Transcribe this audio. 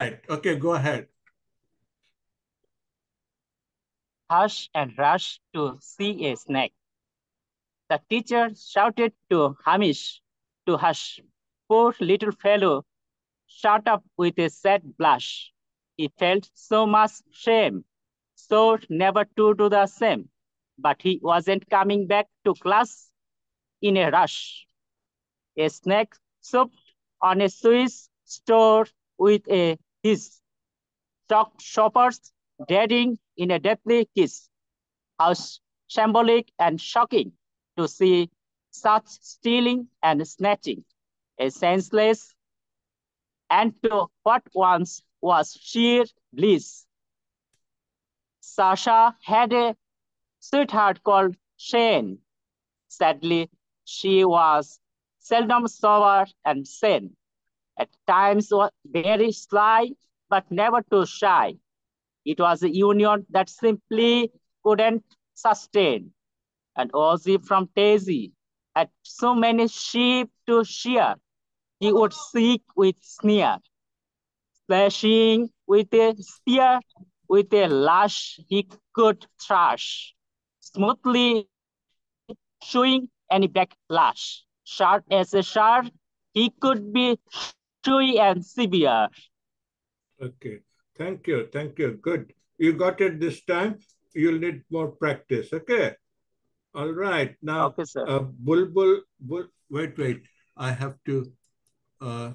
Right. Okay, go ahead. Hush and rush to see a snake. The teacher shouted to Hamish to hush. Poor little fellow shut up with a sad blush. He felt so much shame, so never to do the same. But he wasn't coming back to class in a rush. A snake swooped on a Swiss store with a hiss. Stock shoppers dreading in a deathly kiss. How shambolic and shocking to see such stealing and snatching, a senseless and to what once was sheer bliss. Sasha had a sweetheart called Shane. Sadly, she was seldom sober and sane. At times very sly, but never too shy. It was a union that simply couldn't sustain. And Ozzy from Tazy had so many sheep to shear, he would seek with sneer, slashing with a spear, with a lash he could thrash, smoothly showing any backlash. Sharp as a shark, he could be chewy and severe. Okay. Thank you. Thank you. Good. You got it this time. You'll need more practice. Okay. All right. Now, Okay, sir. uh, Bulbul, Bul, wait, wait. I have to uh,